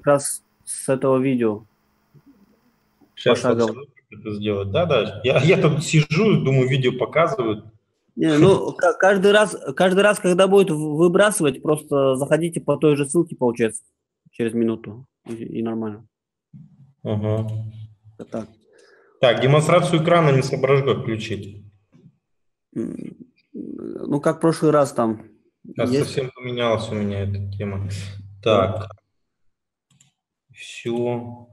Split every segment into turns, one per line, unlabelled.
как раз с этого видео.
Сейчас это сделать. Да, да. Я, я тут сижу, думаю, видео показывают.
Не, ну, каждый раз, каждый раз, когда будет выбрасывать, просто заходите по той же ссылке, получается, через минуту, и, и нормально.
Ага. Так. Так, демонстрацию экрана не соображу, как включить.
Ну, как в прошлый раз там.
Да, есть? совсем поменялась у меня эта тема. Так. Все.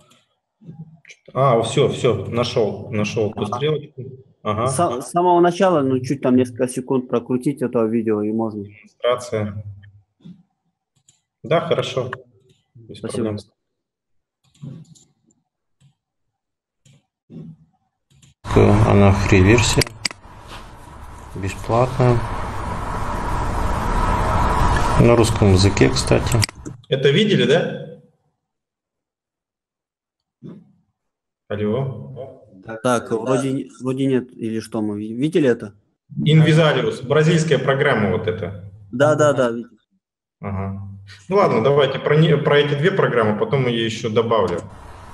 А, все, все, нашел, нашел эту стрелочку.
Ага. С, с самого начала, ну, чуть там несколько секунд прокрутить этого видео и можно.
Демонстрация. Да, хорошо.
Без Спасибо. Проблем.
Она фри-версия, бесплатная. На русском языке, кстати. Это видели, да? Алло.
Так, вроде, вроде нет, или что мы видели это?
Инвизалиус, бразильская программа вот эта.
Да, да, да.
Ага. Ну ладно, давайте про, не, про эти две программы, потом я еще добавлю.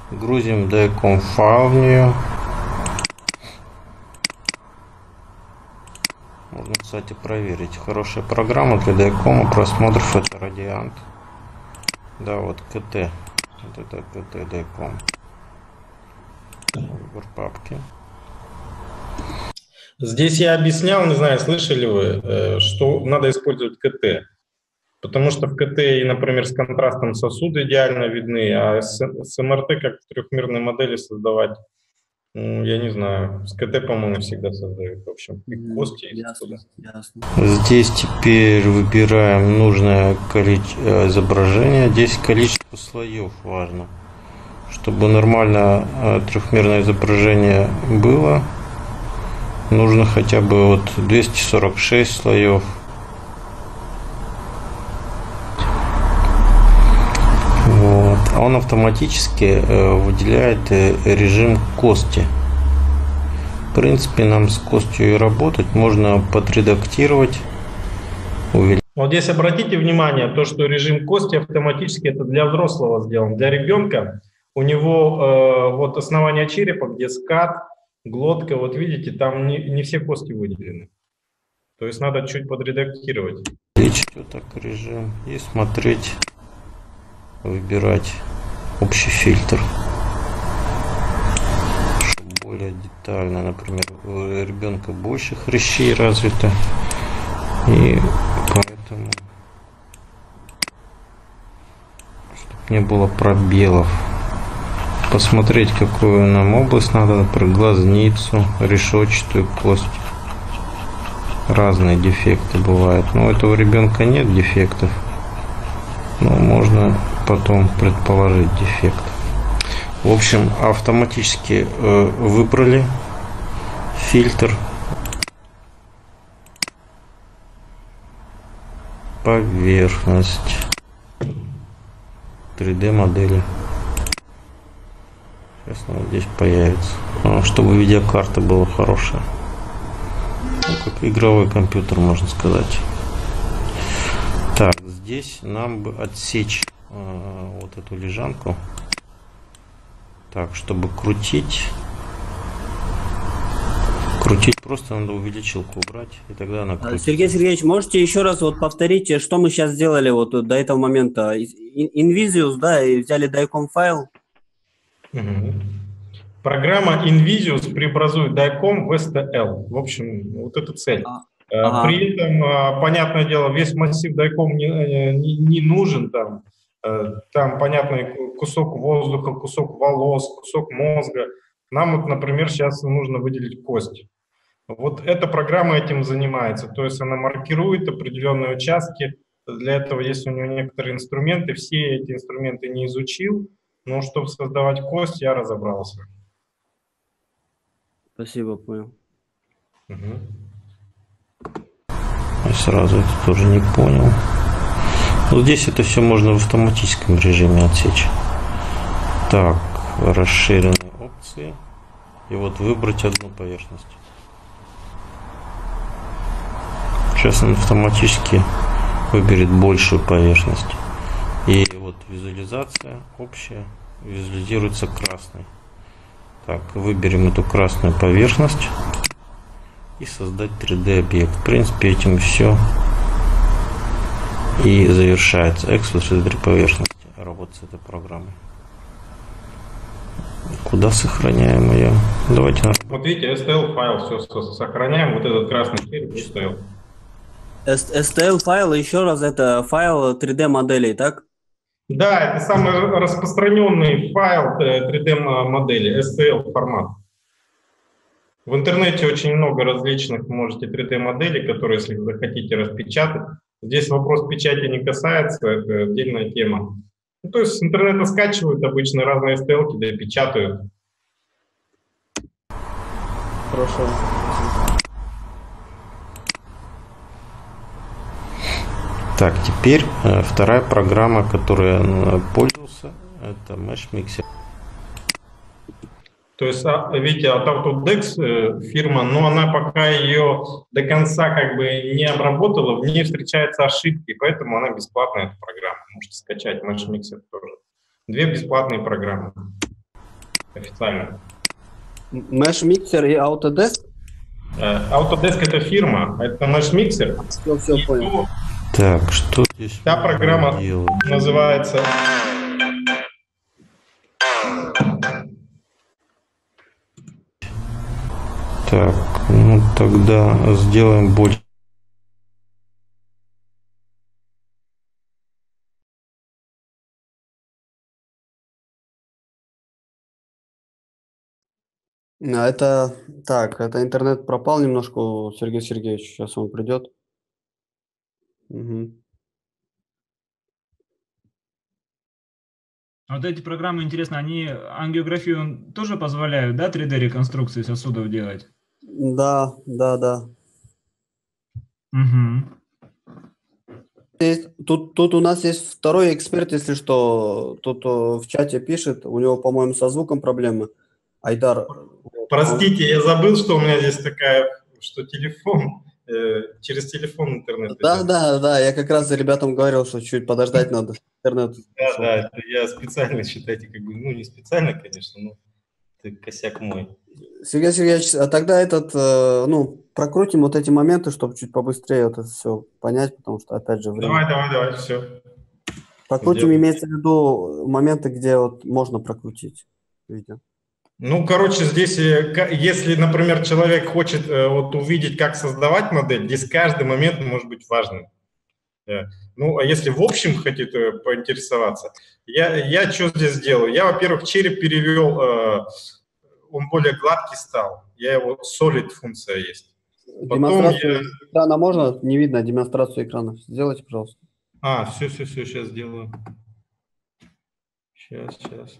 Грузим DCOM файл в нее. Можно, кстати, проверить. Хорошая программа для DCOM просмотров это Радиант. Да, вот КТ. Вот это КТ DCOM. Выбор папки. Здесь я объяснял, не знаю, слышали вы, э, что надо использовать КТ. Потому что в КТ, например, с контрастом сосуды идеально видны, а с, с МРТ как в трехмерной модели создавать, ну, я не знаю, с КТ, по-моему, всегда создают. В общем, и кости ясно, ясно. Здесь теперь выбираем нужное количество э, изображения. Здесь количество слоев важно чтобы нормально э, трехмерное изображение было, нужно хотя бы вот 246 слоев. Вот. А он автоматически э, выделяет э, режим кости. В принципе, нам с костью и работать. Можно подредактировать, увеличить. Вот здесь обратите внимание, то, что режим кости автоматически это для взрослого сделан. Для ребенка у него э, вот основание черепа, где скат, глотка, вот видите, там не, не все кости выделены. То есть надо чуть подредактировать. Лечить вот так режим и смотреть, выбирать общий фильтр. Чтобы более детально, например, у ребенка больше хрящей развито. И поэтому, чтобы не было пробелов посмотреть, какую нам область надо, например, глазницу, решетчатую кость. Разные дефекты бывают. Но у этого ребенка нет дефектов. Но можно потом предположить дефект. В общем, автоматически э, выбрали фильтр поверхность 3D модели. Сейчас она здесь появится. Ну, чтобы видеокарта была хорошая. Ну, как игровой компьютер, можно сказать. Так, здесь нам бы отсечь э, вот эту лежанку. Так, чтобы крутить. Крутить просто надо увеличилку убрать, и тогда она крутится.
Сергей Сергеевич, можете еще раз вот повторить, что мы сейчас сделали вот до этого момента? Invisius, да, и взяли DICOM файл,
Угу. Программа Invisius преобразует DICOM в STL. В общем, вот это цель. А, э, ага. При этом, а, понятное дело, весь массив DICOM не, э, не, не нужен. Там, э, там, понятный кусок воздуха, кусок волос, кусок мозга. Нам, вот, например, сейчас нужно выделить кость. Вот эта программа этим занимается. То есть она маркирует определенные участки. Для этого есть у нее некоторые инструменты. Все эти инструменты не изучил но чтобы создавать кость, я разобрался.
Спасибо, понял.
Угу. Я сразу это тоже не понял. Вот здесь это все можно в автоматическом режиме отсечь. Так, расширенные опции. И вот выбрать одну поверхность. Сейчас он автоматически выберет большую поверхность. И визуализация общая визуализируется красной. Так, выберем эту красную поверхность и создать 3D объект. В принципе, этим все и завершается Excel 3D поверхности работа с этой программой. Куда сохраняем ее? Давайте.
Вот видите, STL файл, все сохраняем, вот этот красный череп STL.
STL файл, еще раз, это файл 3D моделей, так?
Да, это самый распространенный файл 3D э, STL формат. В интернете очень много различных можете 3D моделей, которые, если захотите, распечатать. Здесь вопрос печати не касается, это отдельная тема. Ну, то есть с интернета скачивают обычно разные стелки, да и печатают.
Хорошо.
Так, теперь э, вторая программа, которой я пользовался, это Mesh Mixer.
То есть, а, видите, от Autodex э, фирма, но она пока ее до конца как бы не обработала, в ней встречаются ошибки, поэтому она бесплатная, эта программа. Можете скачать Mesh Mixer тоже. Две бесплатные программы. Официально.
Mesh Mixer и Autodesk?
Э, Autodesk это фирма, это Mesh Mixer.
Все, все, понял.
Так, что здесь?
Та программа делать? называется
Так, ну тогда сделаем больше.
А это так, это интернет пропал немножко у Сергея Сергеевича. Сейчас он придет. Угу.
Вот эти программы, интересно, они ангиографию тоже позволяют, да, 3D-реконструкции сосудов делать?
Да, да, да.
Угу.
Есть, тут, тут у нас есть второй эксперт, если что, тут в чате пишет, у него, по-моему, со звуком проблемы. Айдар.
Простите, я забыл, что у меня здесь такая, что телефон, э, через телефон интернет.
Да, да, да, я как раз за ребятам говорил, что чуть подождать надо. Интернет.
Да, да, я специально, считайте, как бы, ну не специально, конечно, но это косяк мой.
Сергей Сергеевич, а тогда этот, э, ну, прокрутим вот эти моменты, чтобы чуть побыстрее это все понять, потому что, опять же,
время. Давай, давай, давай, все.
Прокрутим, Идем. имеется в виду моменты, где вот можно прокрутить видео.
Ну, короче, здесь, э, если, например, человек хочет э, вот увидеть, как создавать модель, здесь каждый момент может быть важным. Ну, а если в общем хотите поинтересоваться, я, я что здесь сделаю? Я, во-первых, череп перевел он более гладкий стал. Я его solid функция есть.
Потом демонстрацию я... экрана можно? Не видно демонстрацию экрана. Сделайте, пожалуйста.
А, все, все, все, сейчас сделаю. Сейчас, сейчас.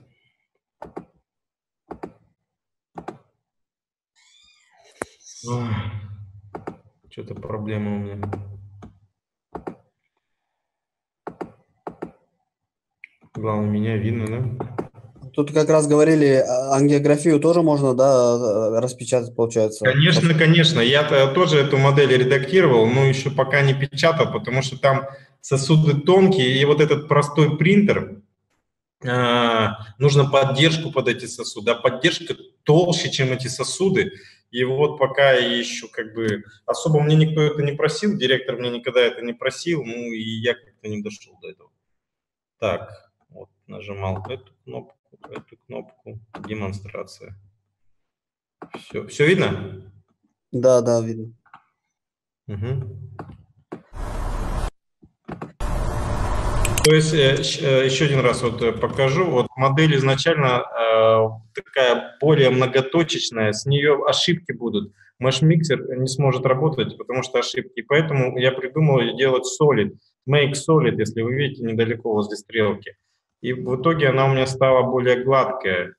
Что-то проблема у меня. Главное, меня видно, да?
Тут как раз говорили, а, ангиографию тоже можно, да, распечатать, получается?
Конечно, конечно. Я -то тоже эту модель редактировал, но еще пока не печатал, потому что там сосуды тонкие, и вот этот простой принтер, э, нужно поддержку под эти сосуды, а поддержка толще, чем эти сосуды. И вот пока еще как бы особо мне никто это не просил, директор мне никогда это не просил, ну и я как-то не дошел до этого. Так, вот нажимал эту кнопку эту кнопку демонстрация. Все, все видно?
Да, да, видно.
Угу. То есть э, э, еще один раз вот э, покажу. Вот модель изначально такая более многоточечная, с нее ошибки будут. Mesh Mixer не сможет работать, потому что ошибки. Поэтому я придумал делать Solid, Make Solid, если вы видите недалеко возле стрелки и в итоге она у меня стала более гладкая.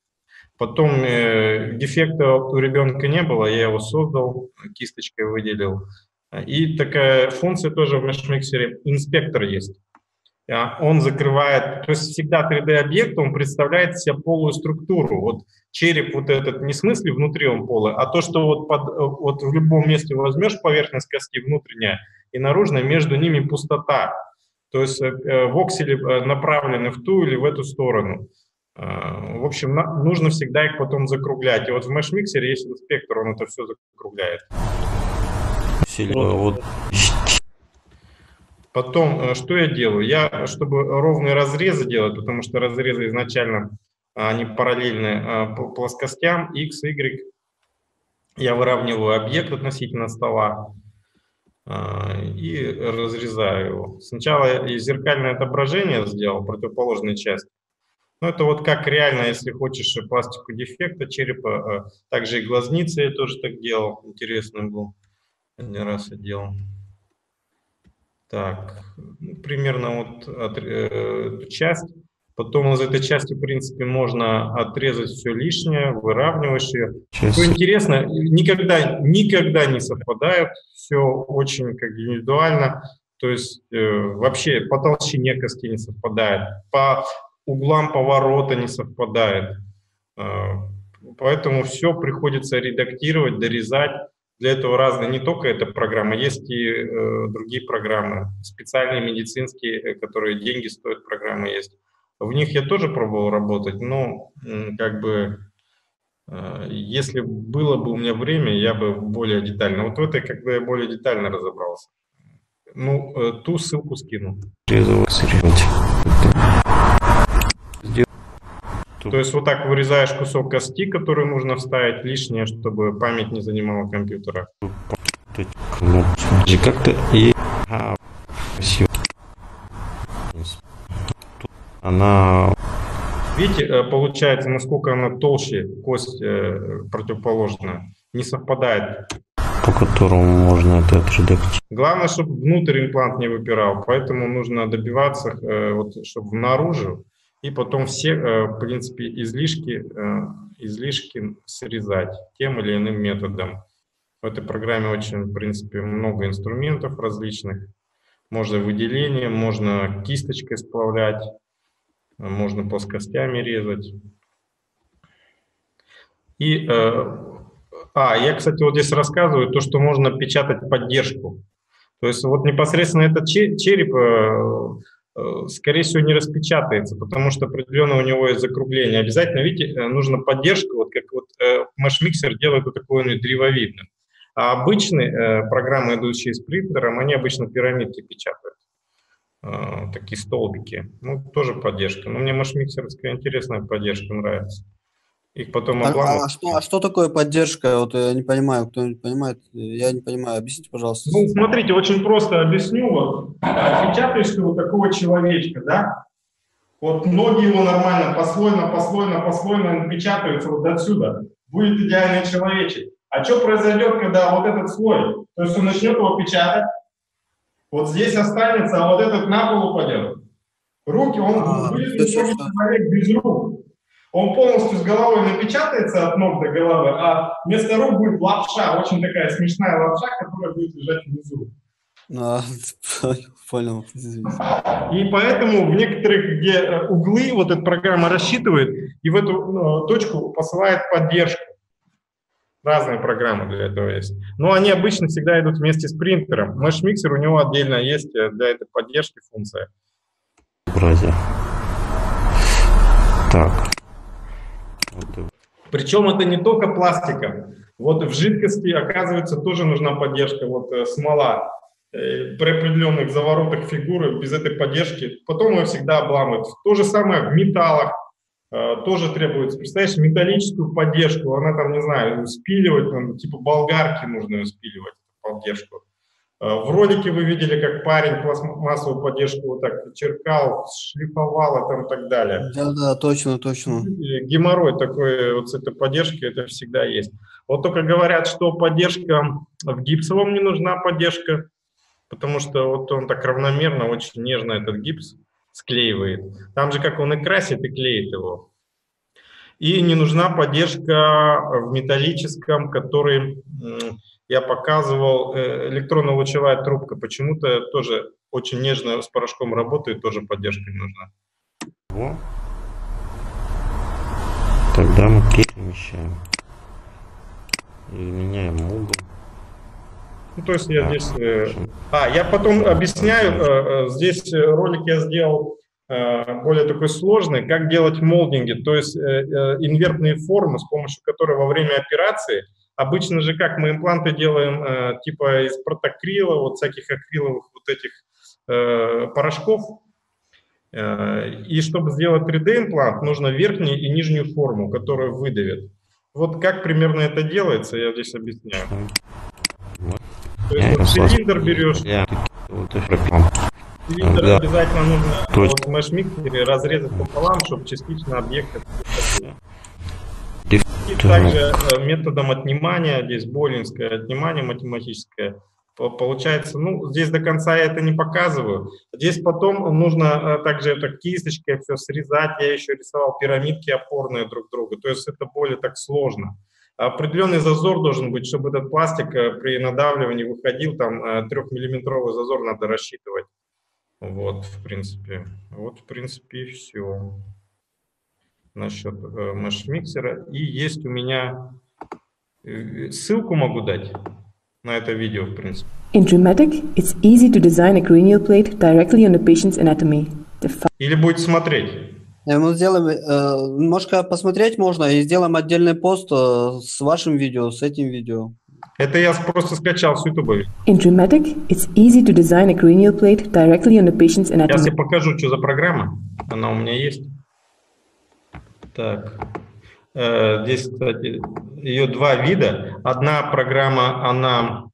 Потом э, дефекта у ребенка не было, я его создал, кисточкой выделил. И такая функция тоже в MeshMixer, инспектор есть. Он закрывает, то есть всегда 3D-объект, он представляет себе полую структуру. Вот череп вот этот, не смысле внутри он полый, а то, что вот, под, вот в любом месте возьмешь поверхность коски внутренняя и наружная, между ними пустота. То есть э, воксели направлены в ту или в эту сторону. В общем, нужно всегда их потом закруглять. И вот в Mixer есть инспектор, он это все закругляет. Вот. Потом, что я делаю? Я, чтобы ровные разрезы делать, потому что разрезы изначально, они параллельны по плоскостям, x, y, я выравниваю объект относительно стола и разрезаю его. Сначала я зеркальное отображение сделал, противоположной части. Ну, это вот как реально, если хочешь пластику дефекта черепа, также и глазницы я тоже так делал, интересно был, один раз я делал. Так, ну, примерно вот от, э, часть. Потом из этой части, в принципе, можно отрезать все лишнее, выравниваешь ее. Сейчас. Что интересно, никогда, никогда не совпадают, все очень как индивидуально. То есть э, вообще по толщине кости не совпадает, по углам поворота не совпадает. Э, поэтому все приходится редактировать, дорезать. Для этого разные, не только эта программа, есть и э, другие программы, специальные медицинские, э, которые деньги стоят, программы есть. В них я тоже пробовал работать, но как бы э, если было бы у меня время, я бы более детально. Вот в этой как бы я более детально разобрался. Ну, э, ту ссылку скину. То есть вот так вырезаешь кусок кости, который нужно вставить лишнее, чтобы память не занимала компьютера.
Как-то и... Она...
Видите, э, получается, насколько она толще, кость э, противоположная, не совпадает.
По которому можно это отредактировать.
Главное, чтобы внутрь имплант не выпирал, поэтому нужно добиваться, э, вот, чтобы наружу, и потом все, в принципе, излишки, излишки срезать тем или иным методом. В этой программе очень, в принципе, много инструментов различных. Можно выделение, можно кисточкой сплавлять, можно плоскостями резать. И, э, а, я, кстати, вот здесь рассказываю то, что можно печатать поддержку. То есть вот непосредственно этот череп, э, э, скорее всего, не распечатается, потому что определенно у него есть закругление. Обязательно, видите, нужно поддержку, вот как вот Mesh Mixer делает вот такой он древовидным. А обычные программы, идущие с принтером, они обычно пирамидки печатают. Э, такие столбики. Ну, тоже поддержка. Но мне машмиксерская интересная поддержка нравится. Их потом
а, а, что, а что такое поддержка? Вот я не понимаю, кто-нибудь понимает? Я не понимаю. Объясните, пожалуйста.
Ну, смотрите, очень просто объясню. Вот печатаешь ты вот такого человечка, да? Вот ноги его нормально, послойно, послойно, послойно печатаются вот отсюда. Будет идеальный человечек. А что произойдет, когда вот этот слой, то есть он начнет его печатать, вот здесь останется, а вот этот на пол упадет. Руки, он а, будет человек без рук. Он полностью с головой напечатается от ног до головы, а вместо рук будет лапша, очень такая смешная лапша, которая будет лежать внизу. А, понял. И поэтому в некоторых, где э, углы вот эта программа рассчитывает, и в эту ну, точку посылает поддержку. Разные программы для этого есть. Но они обычно всегда идут вместе с принтером. Mixer у него отдельно есть э, для этой поддержки функция.
Бразия. Так.
Причем это не только пластика. Вот в жидкости, оказывается, тоже нужна поддержка. Вот э, смола э, при определенных заворотах фигуры без этой поддержки, потом ее всегда обламывают. То же самое в металлах. Э, тоже требуется, представляешь, металлическую поддержку, она там, не знаю, спиливать, там, типа болгарки нужно спиливать, поддержку. Э, в ролике вы видели, как парень пластмассовую поддержку вот так черкал, шлифовал и там так далее.
Да, да, точно, точно.
Геморрой такой вот с этой поддержкой, это всегда есть. Вот только говорят, что поддержка в гипсовом не нужна поддержка, потому что вот он так равномерно, очень нежно этот гипс склеивает. Там же как он и красит, и клеит его. И не нужна поддержка в металлическом, который я показывал, э, электронно-лучевая трубка. Почему-то тоже очень нежно с порошком работает, тоже поддержка не нужна. Во.
Тогда мы перемещаем. И меняем угол.
Ну, то есть я здесь... Э, а, я потом объясняю, э, э, здесь ролик я сделал более такой сложный, как делать молдинги, то есть инвертные формы, с помощью которой во время операции, обычно же как мы импланты делаем типа из протокрила, вот всяких акриловых вот этих порошков, и чтобы сделать 3D-имплант, нужно верхнюю и нижнюю форму, которую выдавят. Вот как примерно это делается, я здесь объясняю. То есть вот цилиндр берешь, цилиндр обязательно нужно вот в меш-миксере разрезать пополам, чтобы частично объект и также э, методом отнимания, здесь болинское отнимание математическое, получается, ну, здесь до конца я это не показываю. Здесь потом нужно э, также это кисточкой все срезать. Я еще рисовал пирамидки опорные друг друга. То есть это более так сложно. Определенный зазор должен быть, чтобы этот пластик э, при надавливании выходил, там трехмиллиметровый зазор надо рассчитывать. Вот, в принципе, вот, в принципе, все насчет э, меш-миксера. И есть у меня, ссылку могу дать на это видео, в принципе.
In Dramatic, it's easy to design a cranial plate directly on the patient's anatomy.
Или будет смотреть?
Э, мы сделаем, э, немножко посмотреть можно и сделаем отдельный пост э, с вашим видео, с этим видео.
Это я просто скачал с YouTube.
In Dramatic, it's easy to design a cranial plate directly on the patient's anatomy.
Сейчас я покажу, что за программа. Она у меня есть. Так. Здесь, кстати, ее два вида. Одна программа, она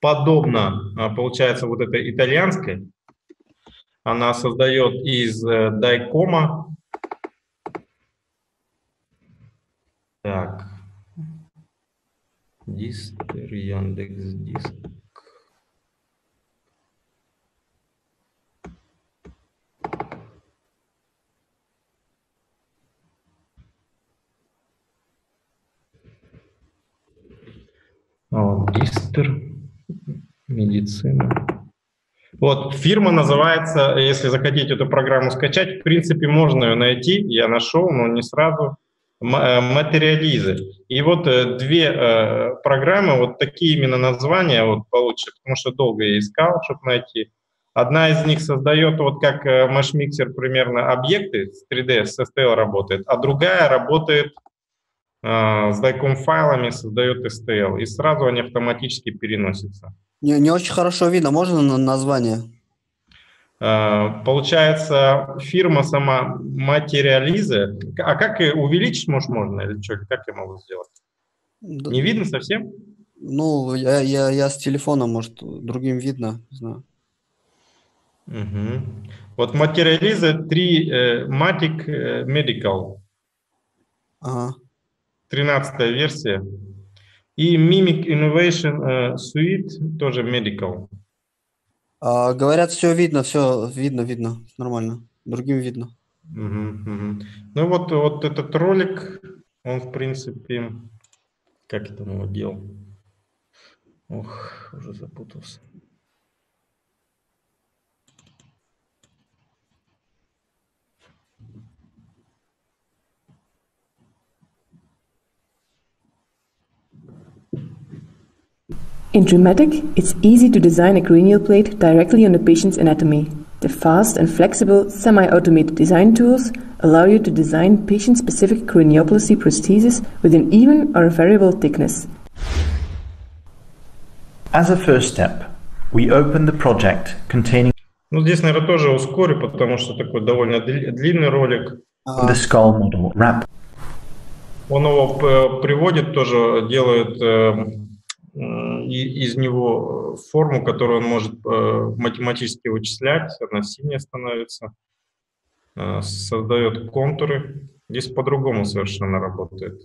подобна, получается, вот этой итальянской. Она создает из дайкома Так. Дистер, Яндекс Диск. Вот, Дистер, медицина. Вот, фирма называется, если захотите эту программу скачать, в принципе, можно ее найти. Я нашел, но не сразу. Э, материализы. И вот э, две э, программы, вот такие именно названия вот получше, потому что долго я искал, чтобы найти. Одна из них создает, вот как Mesh Mixer примерно, объекты с 3D, с STL работает, а другая работает с дайком файлами, создает STL, и сразу они автоматически переносятся.
Не, не очень хорошо видно, можно название?
Э, получается, фирма сама материализы. А как увеличить, может, можно? Или что? Как я могу сделать? Да. Не видно совсем?
Ну, я, я, я с телефона, может, другим видно, не знаю.
Угу. Вот материализа 3 э, Matic э, Medical.
Ага.
13 версия. И Mimic Innovation э, Suite тоже Medical.
А, говорят, все видно, все видно, видно, нормально. Другим видно.
Угу, угу. Ну вот, вот этот ролик, он в принципе, как это он делал? Ох, уже запутался.
In Dramatic, it's easy to design a cranial plate directly on the patient's anatomy. The fast and flexible semi-automated design tools allow you to design patient-specific cranioplasty prostheses with an even or variable thickness.
As a first step, we open the project containing
Ну, здесь, наверное, тоже ускорю, потому что такой довольно длинный ролик.
The skull model wrap.
Он его приводит тоже, делает из него форму, которую он может э, математически вычислять, она синяя становится, э, создает контуры. Здесь по-другому совершенно работает.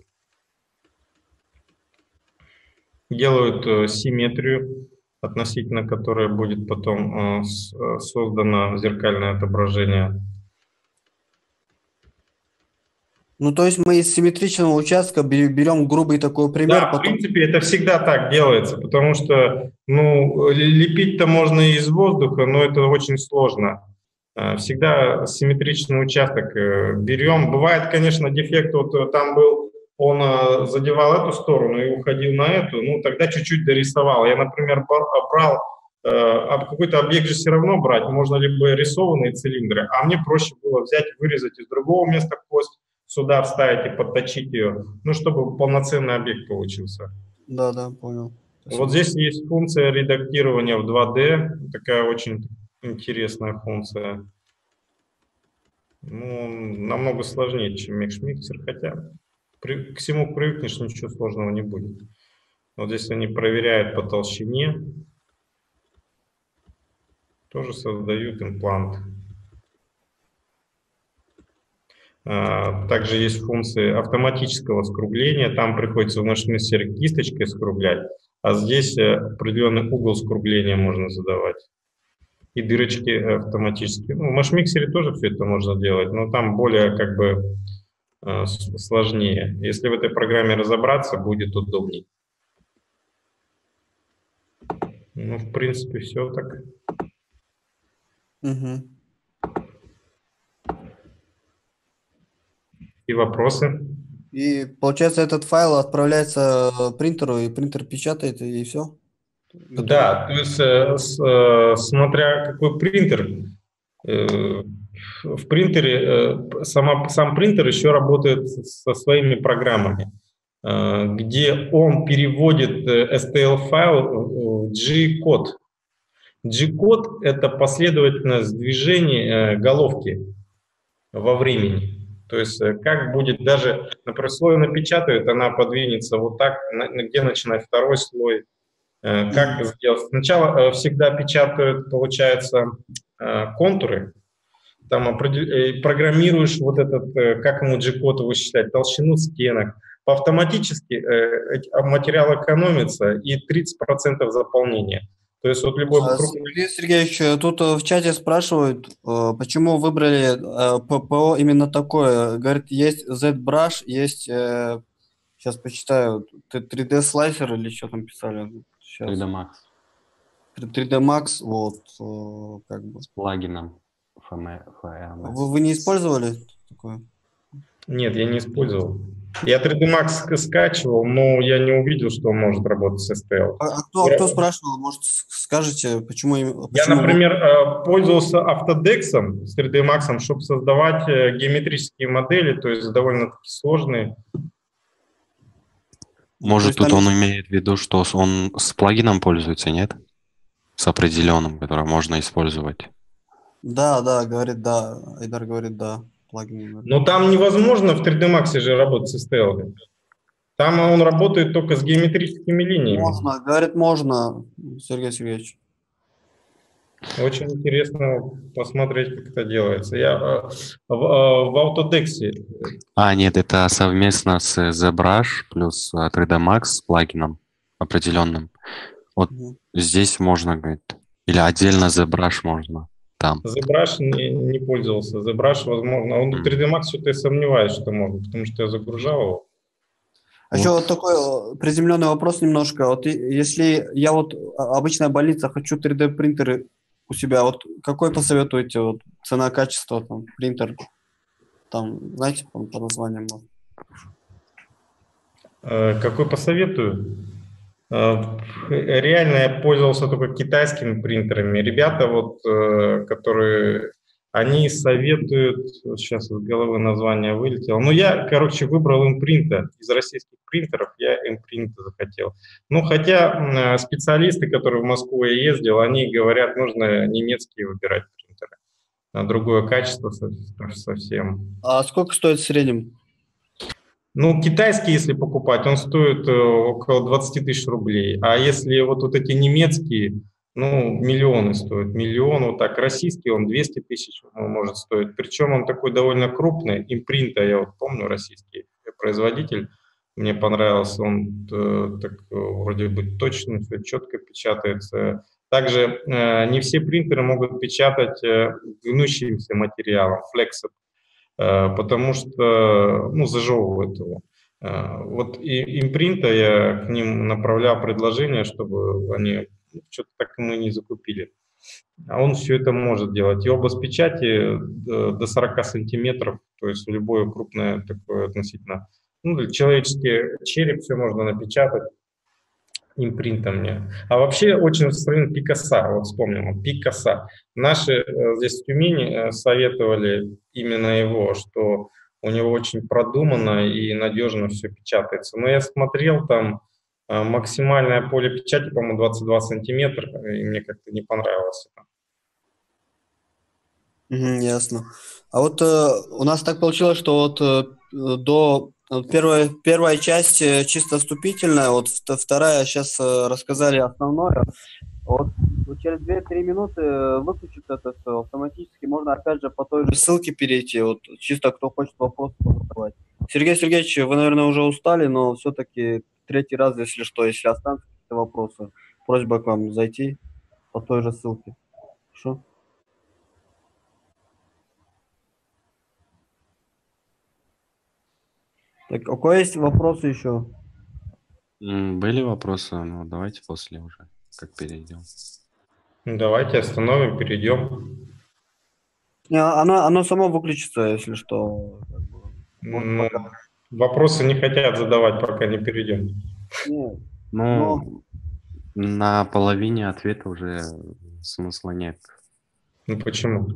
Делают э, симметрию, относительно которой будет потом создано зеркальное отображение
Ну, то есть мы из симметричного участка берем грубый такой пример.
Да, потом... в принципе, это всегда так делается, потому что, ну, лепить-то можно из воздуха, но это очень сложно. А, всегда симметричный участок э, берем. Бывает, конечно, дефект, вот э, там был он э, задевал эту сторону и уходил на эту, ну, тогда чуть-чуть дорисовал. Я, например, брал э, какой-то объект же все равно брать, можно либо рисованные цилиндры, а мне проще было взять, вырезать из другого места кость, сюда вставить и подточить ее, ну, чтобы полноценный объект получился.
Да, да, понял.
Вот здесь есть функция редактирования в 2D, такая очень интересная функция. Ну, намного сложнее, чем микс-миксер, хотя при, к всему привыкнешь, ничего сложного не будет. Вот здесь они проверяют по толщине, тоже создают имплант. А, также есть функции автоматического скругления. Там приходится в нашем миксере кисточкой скруглять, а здесь э, определенный угол скругления можно задавать. И дырочки автоматически. Ну, в машмиксере тоже все это можно делать, но там более как бы э, сложнее. Если в этой программе разобраться, будет удобней. Ну, в принципе, все так.
Угу.
И вопросы?
И получается, этот файл отправляется принтеру, и принтер печатает, и все?
Да, то есть э, э, смотря какой принтер, э, в принтере сама, сам принтер еще работает со своими программами, где он переводит STL-файл в G-код. G-код – это последовательность движений головки во времени. То есть как будет даже, например, слой напечатают, она подвинется вот так, где начинать второй слой, Э, как сделать? Сначала э, всегда печатают, получается, э, контуры, там программируешь вот этот, как ему G-код вычислять, толщину стенок. По автоматически материал экономится и 30% заполнения. То есть вот любой...
А, Сергей Сергеевич, тут в чате спрашивают, почему выбрали ППО именно такое. Говорит, есть ZBrush, есть, сейчас почитаю, 3D-слайсер или что там писали.
Сейчас. 3D Max.
3D Max, вот, э, как бы.
С плагином FMS.
Вы, вы не использовали такое?
Нет, я не использовал. Я 3D Max скачивал, но я не увидел, что он может работать с STL.
А, а кто, я... кто спрашивал? Может, скажете, почему... почему
я, например. Э, пользовался Autodex с 3D Max, чтобы создавать э, геометрические модели, то есть довольно-таки сложные.
Может, тут он имеет в виду, что он с плагином пользуется, нет? С определенным, который можно использовать.
Да, да, говорит, да. Айдар говорит, да. Плагин.
Но там невозможно в 3D Max же работать с STL. Там он работает только с геометрическими линиями.
Можно, говорит, можно, Сергей Сергеевич.
Очень интересно посмотреть, как это делается. Я э, в, э, в Autodex.
А, нет, это совместно с ZBrush плюс 3D Max с плагином определенным. Вот угу. здесь можно, говорит, или отдельно ZBrush можно там.
ZBrush не, не пользовался. ZBrush, возможно, он 3D Max что-то я сомневаюсь, что можно, потому что я загружал его.
А вот. еще вот такой э, приземленный вопрос немножко. Вот если я вот а, обычная больница, хочу 3D принтеры у себя, вот какой посоветуете, вот цена-качество, там, принтер, там, знаете, по, по названиям?
Э, какой посоветую? Э, реально я пользовался только китайскими принтерами. Ребята, вот, э, которые они советуют, сейчас из головы название вылетело, ну я, короче, выбрал импринта из российских принтеров, я импринта захотел. Ну хотя специалисты, которые в Москву я ездил, они говорят, нужно немецкие выбирать принтеры, другое качество совсем.
А сколько стоит в среднем?
Ну, китайский, если покупать, он стоит э, около 20 тысяч рублей. А если вот, вот эти немецкие, ну, миллионы стоят, миллион, вот так, российский он 200 тысяч может стоить, причем он такой довольно крупный, импринта, я вот помню, российский производитель, мне понравился, он э, так вроде бы точно, все четко печатается. Также э, не все принтеры могут печатать э, гнущимся материалом, флексом, э, потому что, ну, зажевывают его. Э, вот и импринта я к ним направлял предложение, чтобы они что-то так мы не закупили. А он все это может делать. И область печати до 40 сантиметров, то есть любое крупное такое относительно ну, человеческий череп, все можно напечатать импринтом мне. А вообще очень распространен Пикаса, вот вспомнил, Пикаса. Наши э, здесь в Тюмени э, советовали именно его, что у него очень продуманно и надежно все печатается. Но я смотрел там э, максимальное поле печати, по-моему, 22 сантиметра, и мне как-то не понравилось.
Мгм, ясно. А вот э, у нас так получилось, что вот э, до первая, первая часть э, чисто вступительная, вот вт- вторая сейчас э, рассказали основное. Вот, вот через 2-3 минуты э, выключится это все автоматически. Можно опять же по той же ссылке перейти, вот чисто кто хочет вопрос задавать. Сергей Сергеевич, вы, наверное, уже устали, но все-таки третий раз, если что, если останутся какие-то вопросы, просьба к вам зайти по той же ссылке. Хорошо? Так, у кого есть вопросы еще?
Были вопросы? Ну, давайте после уже, как перейдем.
Ну, Давайте остановим, перейдем.
Не, оно, оно само выключится, если что.
Ну, вопросы не хотят задавать, пока не перейдем.
Не,
Ну, на половине ответа уже смысла нет.
Ну почему?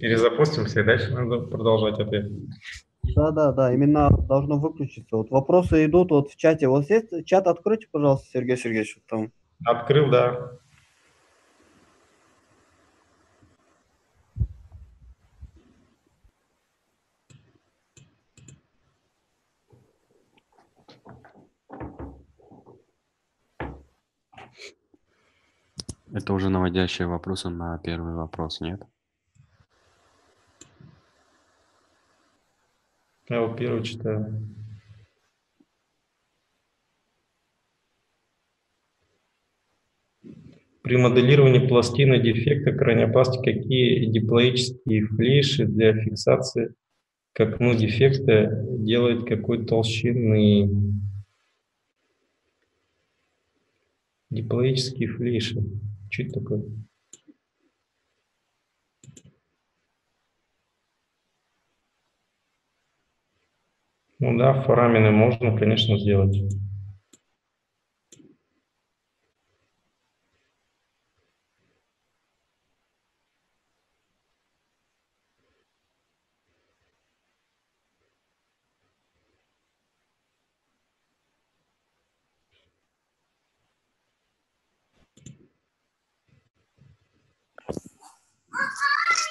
Перезапустимся, и дальше надо продолжать ответ.
Да, да, да, именно должно выключиться. Вот вопросы идут вот в чате. Вот есть чат, откройте, пожалуйста, Сергей Сергеевич. вот Там.
Открыл, да.
Это уже наводящие вопросы на первый вопрос, нет?
Я вот первый читаю. При моделировании пластины дефекта краниопластики какие диплоические флеши для фиксации к окну дефекта делают какой толщины? Диплоические флеши. Что это такое? Ну да, форамины можно, конечно, сделать.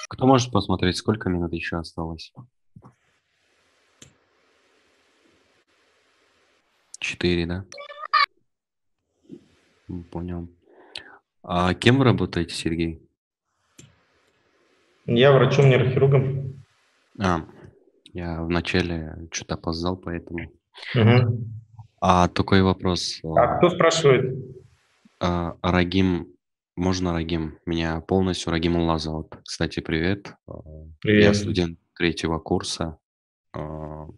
Кто может посмотреть, сколько минут еще осталось? Четыре, да? М, Понял. А кем вы работаете, Сергей?
Я врачом-нейрохирургом.
А, я вначале что-то опоздал, поэтому.
Мгм.
А такой вопрос.
А кто спрашивает?
А, Рагим, можно Рагим? Меня полностью Рагим зовут. Кстати, привет. А, Я
Привет.
студент третьего курса. а,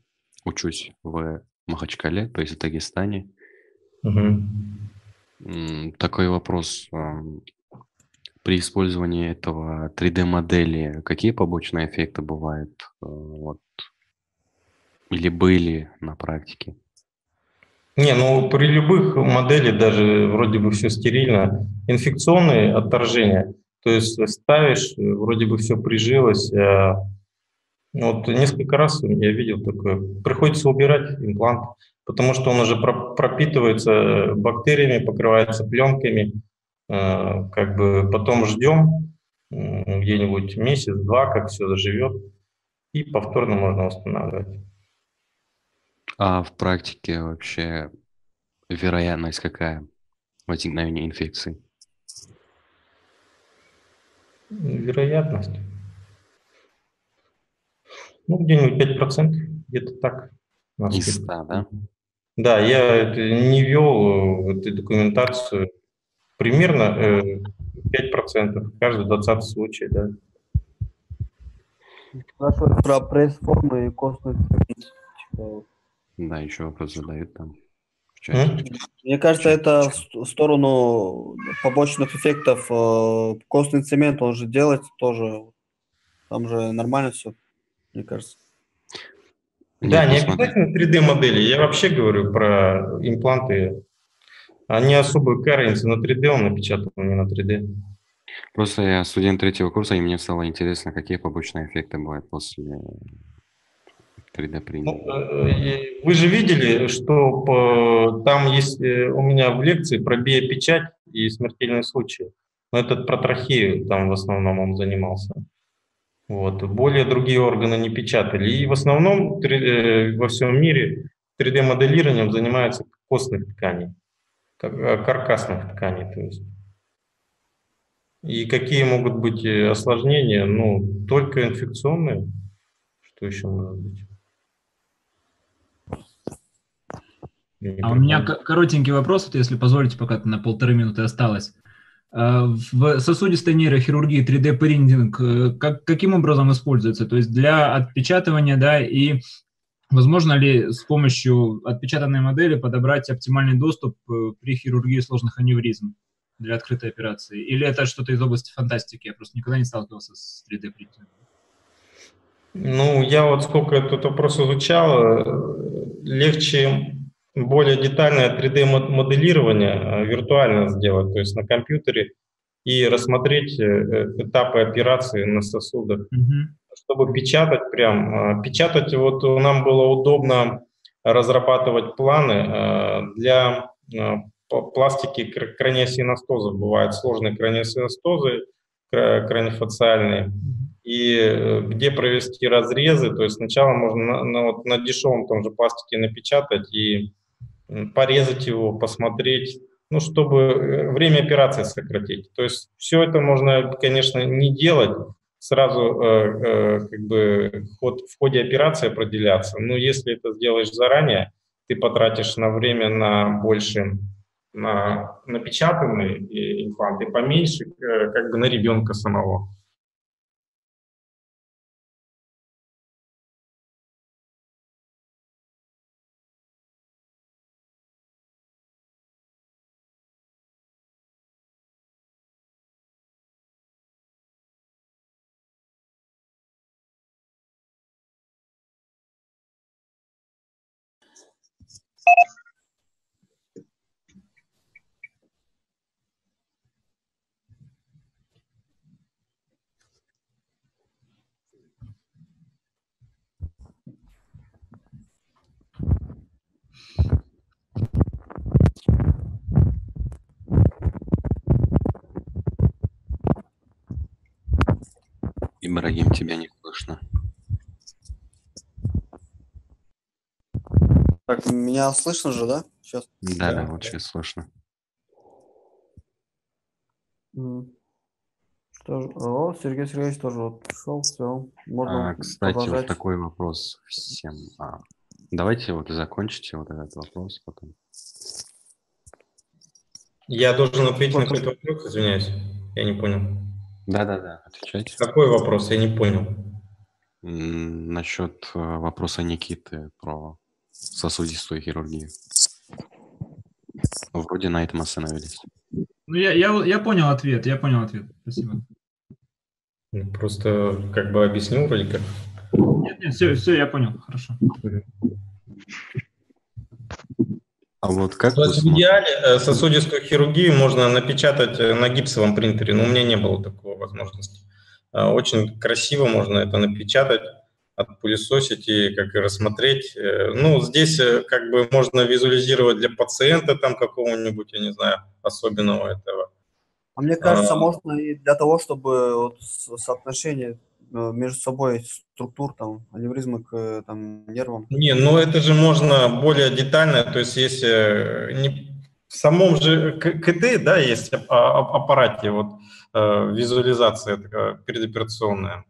Учусь в Махачкале, то есть в Дагестане. М, Такой вопрос. При использовании этого 3D-модели какие побочные эффекты бывают? э, Вот. Или были на практике?
Не, ну при любых моделях даже вроде бы все стерильно. Инфекционные отторжения, то есть ставишь, э, вроде бы все прижилось. а, Вот несколько раз я видел такое. Приходится убирать имплант, потому что он уже про- пропитывается бактериями, покрывается пленками. А, Как бы потом ждем где-нибудь месяц-два, как все заживет, и повторно можно восстанавливать.
А в практике вообще вероятность какая возникновения инфекции?
Вероятность. Ну, где-нибудь 5%, где-то так.
Из
скидку.
100, да?
Да, я не вел э, эту документацию. Примерно э, 5%, каждый 20 случай, да.
Спрашивают про пресс-формы и костную
Да, еще вопрос задают там в
М?
чате.
Мне кажется, это в ст- в сторону побочных эффектов. э, Костный цемент, он же делать тоже. Там же нормально все, мне кажется.
Да, не обязательно 3D-модели. Я вообще говорю про импланты. Они особую разницы на 3D он напечатан, не на 3D.
Просто я студент третьего курса, и мне стало интересно, какие побочные эффекты бывают после 3D принтера. Ну,
э, вы же видели, что там есть э, у меня в лекции про биопечать и смертельные случаи. Но этот про трахею там в основном он занимался. Вот. Более другие органы не печатали. И в основном 3, э, во всем мире 3D-моделированием занимаются костных тканей, э, каркасных тканей. То есть. И какие могут быть э, осложнения? Ну, только инфекционные. Что еще может быть?
А у меня коротенький вопрос, вот если позволите, пока на полторы минуты осталось. Э, в сосудистой нейрохирургии 3D-принтинг э, как, каким образом используется? То есть для отпечатывания, да, и возможно ли с помощью отпечатанной модели подобрать оптимальный доступ э, при хирургии сложных аневризм для открытой операции? Или это что-то из области фантастики? Я просто никогда не сталкивался с 3D-принтингом.
Ну, я вот сколько этот вопрос изучал, легче более детальное 3D-моделирование э, виртуально сделать, то есть на компьютере, и рассмотреть э, этапы операции на сосудах, mm-hmm. чтобы печатать прям. Э, печатать вот нам было удобно разрабатывать планы для пластики краниосиностозов. Бывают сложные краниосиностозы, кранифациальные, и где провести разрезы. То есть сначала можно на, на, вот на дешевом том же пластике напечатать и порезать его, посмотреть, ну, чтобы э, время операции сократить. То есть все это можно, конечно, не делать, сразу э, э, как бы ход, в ходе операции определяться, но если это сделаешь заранее, ты потратишь на время на больше на напечатанный имплант и поменьше э, как бы на ребенка самого.
Ибрагим, тебя не слышно.
Так, меня слышно же, да?
Сейчас. Да, да, вот сейчас слышно.
Что же? О, Сергей Сергеевич тоже вот пришел, все. Можно
а, кстати, продолжать. вот такой вопрос всем. А, давайте вот закончите вот этот вопрос потом.
Я должен ответить на какой-то вопрос, извиняюсь. Я не понял.
Да-да-да, отвечайте.
Какой вопрос? Я не понял.
Насчет э, вопроса Никиты про сосудистую хирургию. Вроде на этом остановились.
Ну, я, я, я понял ответ, я понял ответ. Спасибо.
Ну, просто как бы объяснил вроде как.
Нет, нет, все, все, я понял, хорошо.
А вот как
То есть в идеале э, сосудистую хирургию можно напечатать э, на гипсовом принтере, но у меня не было такой возможности. Очень красиво можно это напечатать отпылесосить и как и рассмотреть. Э, ну, здесь э, как бы можно визуализировать для пациента там какого-нибудь, я не знаю, особенного этого.
А мне кажется, а, можно и для того, чтобы вот соотношение э, между собой структур, там, аневризмы к там, нервам.
Не, ну это же можно более детально, то есть если не, в самом же КТ, да, есть аппарате, вот визуализация такая предоперационная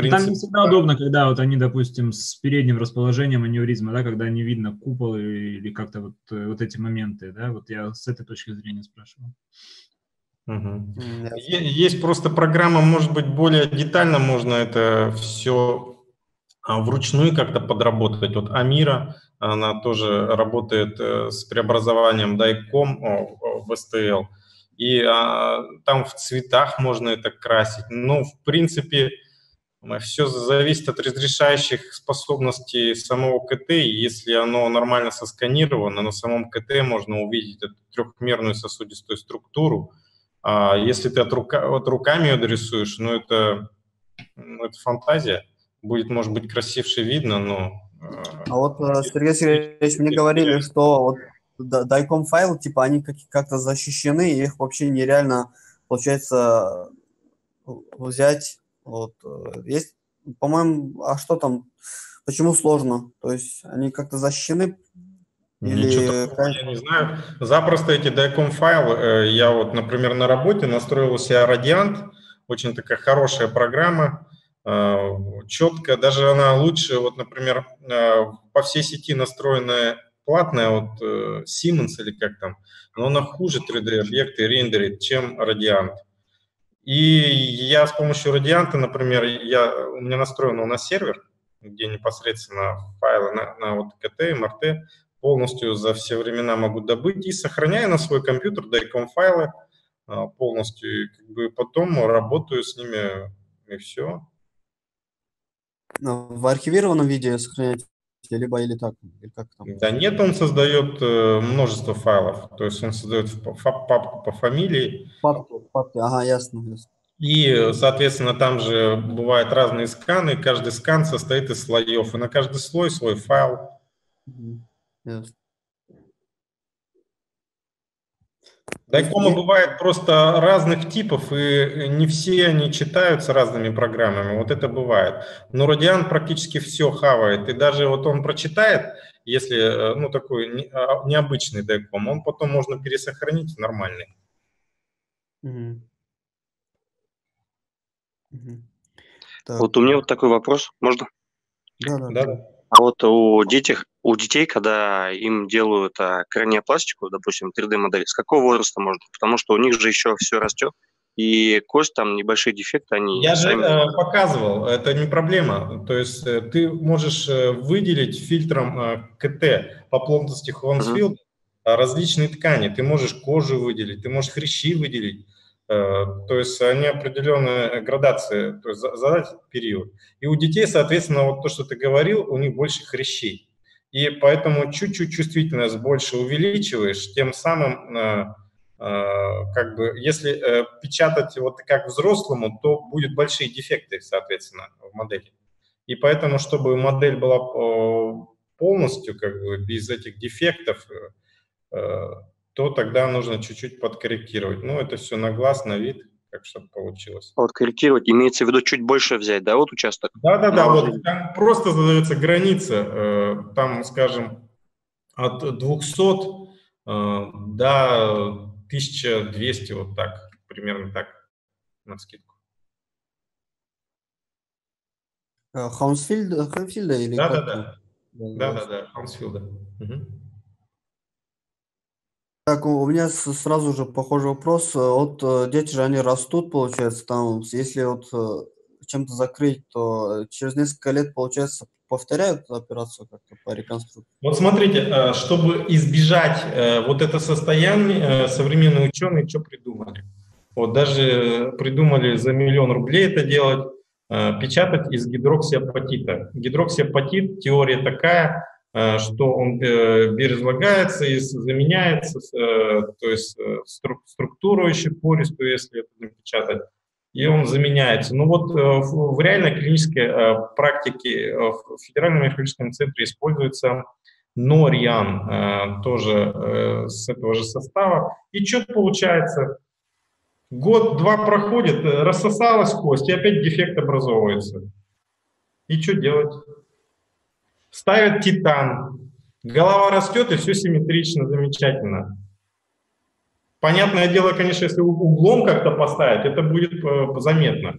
принципе, Там не всегда удобно, когда вот они, допустим, с передним расположением аневризма, да, когда не видно купол или как-то вот, э, вот эти моменты, да, вот я с этой точки зрения спрашивал.
Угу. Есть просто программа, может быть, более детально можно это все а, вручную как-то подработать. Вот Амира, она тоже работает э, с преобразованием дайком в STL, и а, там в цветах можно это красить. Ну, в принципе, Все зависит от разрешающих способностей самого КТ. Если оно нормально сосканировано, на самом КТ можно увидеть эту трехмерную сосудистую структуру. А если ты от, рука, от руками ее дорисуешь, ну это, ну это фантазия. Будет, может быть, красивше видно, но...
Э, а вот, э, Сергей Сергеевич, мне говорили, что вот дайком файлы, типа, они как-то защищены, и их вообще нереально, получается, взять вот. Э, есть, по-моему, а что там, почему сложно? То есть они как-то защищены?
Или... такого, я не знаю. Запросто эти DICOM файлы, э, я вот, например, на работе настроил у себя Radiant, очень такая хорошая программа, э, четкая, даже она лучше, вот, например, по всей сети настроенная платная, вот Siemens или как там, но она хуже 3D-объекты рендерит, чем Radiant. И я с помощью радианта, например, я, у меня настроен у нас сервер, где непосредственно файлы на, на вот КТ, МРТ полностью за все времена могу добыть и сохраняю на свой компьютер дайком файлы а, полностью, и как бы потом работаю с ними, и все.
В архивированном виде сохраняете либо или так? Или как там?
Да нет, он создает э, множество файлов, то есть он создает папку по фамилии.
Папку, папку, ага, ясно, ясно.
И, соответственно, там же бывают разные сканы, каждый скан состоит из слоев, и на каждый слой свой файл. Дайкомы бывают просто разных типов, и не все они читаются разными программами. Вот это бывает. Но Радиан практически все хавает. И даже вот он прочитает, если э, ну, такой а, необычный дайком, он потом можно пересохранить в нормальный.
Угу. Угу. Вот у меня вот такой вопрос, можно?
Да, да. да.
А вот у детей, у детей, когда им делают а, краниопластику, допустим, 3D-модель, с какого возраста можно? Потому что у них же еще все растет, и кость, там небольшие дефекты, они...
Я сами... же э, показывал, это не проблема. То есть э, ты можешь э, выделить фильтром э, КТ по плотности Хонсфилда uh-huh. различные ткани. Ты можешь кожу выделить, ты можешь хрящи выделить. Э, то есть они определенная градация, то есть задать период. И у детей, соответственно, вот то, что ты говорил, у них больше хрящей. И поэтому чуть-чуть чувствительность больше увеличиваешь, тем самым э, э, как бы, если печатать вот как взрослому, то будут большие дефекты, соответственно, в модели. И поэтому, чтобы модель была полностью как бы без этих дефектов, то тогда нужно чуть-чуть подкорректировать. Ну, это все на глаз, на вид, как чтобы получилось.
Вот корректировать имеется в виду чуть больше взять, да, вот участок?
Да-да-да, вот там просто задается граница, э, там, скажем, от 200 э, до 1200, вот так, примерно так, на скидку.
Хаунсфилда, Хаунсфилда или
Да-да-да, да-да-да, Хаунсфилда. Угу.
Так, у меня сразу же похожий вопрос. Вот э, дети же, они растут, получается, там, если вот э, чем-то закрыть, то через несколько лет, получается, повторяют операцию как-то по реконструкции?
Вот смотрите, э, чтобы избежать вот это состояние, современные ученые что придумали? Вот даже придумали за миллион рублей это делать, печатать из гидроксиапатита. Гидроксиапатит, теория такая, Э, что он э, биоразлагается и заменяется, э, то есть структуру еще пористую, если это напечатать, и он заменяется. Ну вот в реальной клинической практике в Федеральном мифологическом центре используется Нориан, тоже с этого же состава. И что получается? Год-два проходит, рассосалась кость, и опять дефект образовывается. И что делать? Ставят титан, голова растет, и все симметрично, замечательно. Понятное дело, конечно, если углом как-то поставить, это будет э, заметно.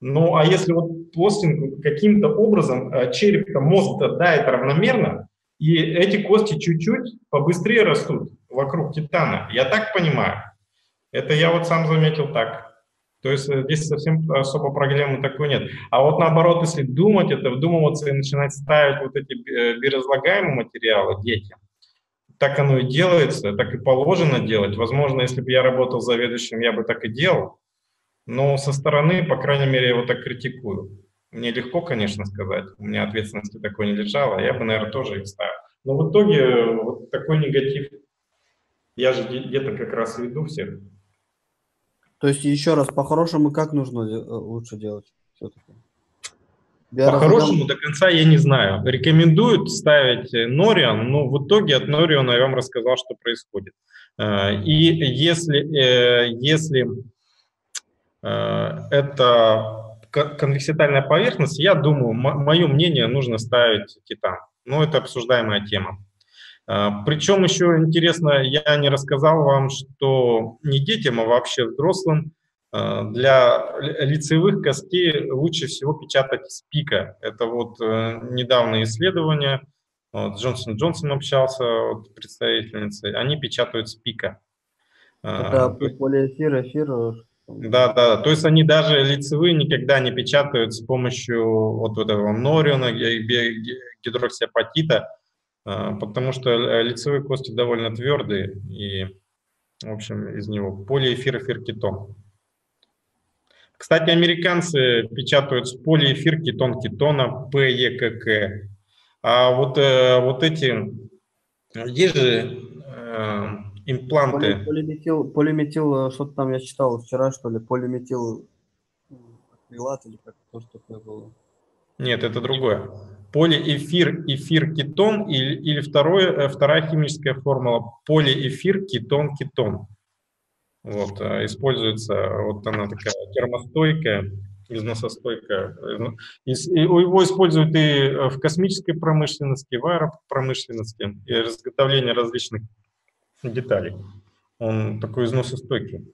Ну, а если вот пластинку каким-то образом э, череп, мозг дает равномерно, и эти кости чуть-чуть побыстрее растут вокруг титана. Я так понимаю. Это я вот сам заметил так. То есть э, здесь совсем особо проблемы такой нет. А вот наоборот, если думать это, вдумываться и начинать ставить вот эти э, биоразлагаемые материалы детям, так оно и делается, так и положено делать. Возможно, если бы я работал заведующим, я бы так и делал. Но со стороны, по крайней мере, я его так критикую. Мне легко, конечно, сказать, у меня ответственности такой не лежало, я бы, наверное, тоже их ставил. Но в итоге вот такой негатив, я же где-то как раз веду всех.
То есть еще раз, по-хорошему, как нужно э, лучше делать все-таки?
По-хорошему до конца я не знаю. Рекомендуют ставить Нориан, но в итоге от Нориана я вам рассказал, что происходит. Э, и если, э, если это конвекситальная поверхность, я думаю, мое мнение, нужно ставить титан. Но это обсуждаемая тема. А, Причем еще интересно, я не рассказал вам, что не детям, а вообще взрослым а, для лицевых костей лучше всего печатать с PEEK а. Это вот э, недавнее исследование, вот, Johnson Johnson общался, вот, представительницей, они печатают с PEEK
а. А, это полиэфир, эфир,
да, да, то есть они даже лицевые никогда не печатают с помощью вот этого Norian а, гидроксиапатита, потому что э, лицевые кости довольно твердые, и, в общем, из него полиэфир-эфир-кетон. Кстати, американцы печатают с полиэфир-кетон кетона ПЕКК. А вот, э, вот эти, где же э, импланты.
Полиметил, полиметил, что-то там я читал вчера, что ли, полиметил акрилат или как то, что такое было.
Нет, это другое. Полиэфир, эфир, кетон или, или второе, э, вторая химическая формула полиэфир, кетон, кетон. Вот, э, используется, вот она такая термостойкая, износостойкая. Его используют и в космической промышленности, в аэропромышленности, и разготовление различных деталей. Он такой износостойкий.